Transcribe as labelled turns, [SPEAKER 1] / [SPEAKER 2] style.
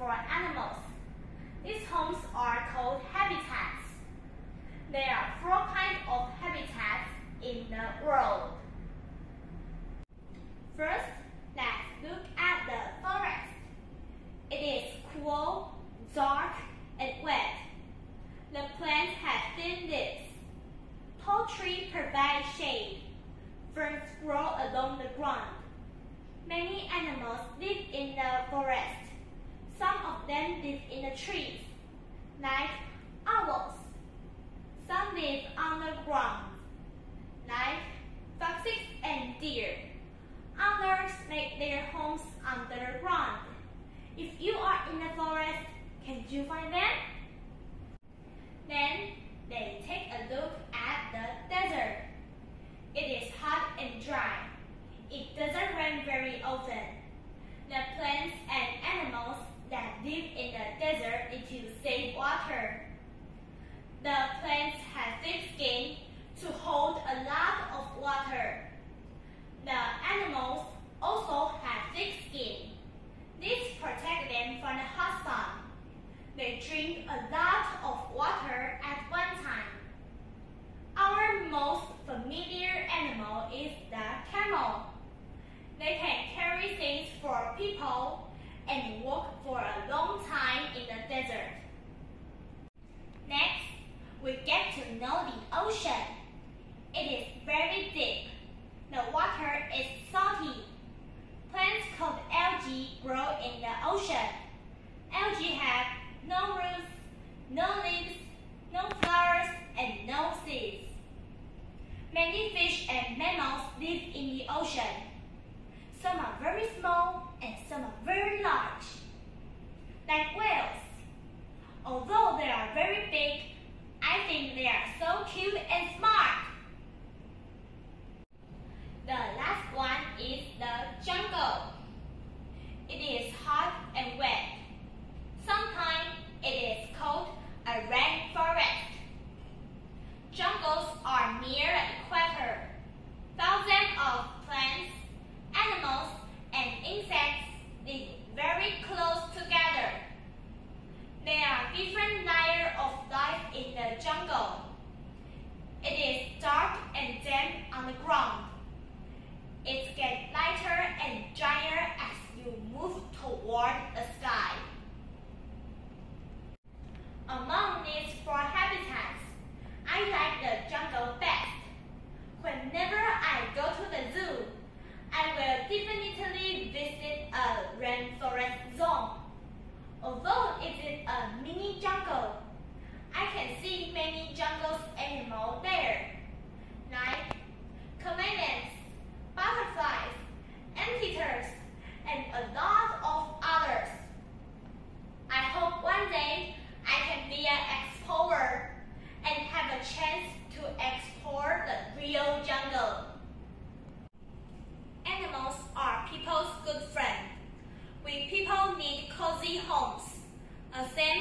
[SPEAKER 1] for animals. These homes are called habitats. There are four kinds of habitats in the world. First, let's look at the forest. It is cool, dark, and wet. The plants have thin leaves. Tall trees provide shade. Ferns grow along the ground. Many animals live in the forest. Some of them live in the trees, like owls. Some live on the ground, like foxes and deer. Others make their homes underground. If you are in the forest, can you find them? Then they take a look at the desert. It is hot and dry. It doesn't rain very often. The plants and animals that live in the desert need to save water. The plants have thick skin to hold a lot of water. The animals also have thick skin. This protects them from the hot sun. They drink a lot of water at one time. Our most familiar animal is the camel. They can carry things for people and walk for a long time in the desert. Next, we get to know the ocean. It is very deep. The water is salty. Plants called algae grow in the ocean. Algae have no roots, no leaves, no flowers, and no seeds. Many fish and mammals live in the ocean. Some are very small and some are very large, like whales. Although they are very big, Think they are so cute and smart. The last one is the jungle. It is hot and wet. Sometimes it is called a rainforest. Jungles are near the equator. Thousands of plants, animals, and insects live very close together. There are different layers of life in the jungle. It is dark and damp on the ground. It gets lighter and drier as you move toward the sky. Among these four habitats, I like the jungle best. Whenever I go to the zoo, I will definitely visit a rainforest zone. Although it is a mini jungle, I can see many jungle animals there, like chameleons, butterflies, anteaters, and a lot of others. I hope one day I can be an explorer and have a chance to explore the real jungle. Animals are people's good friend. We people need cozy homes, the same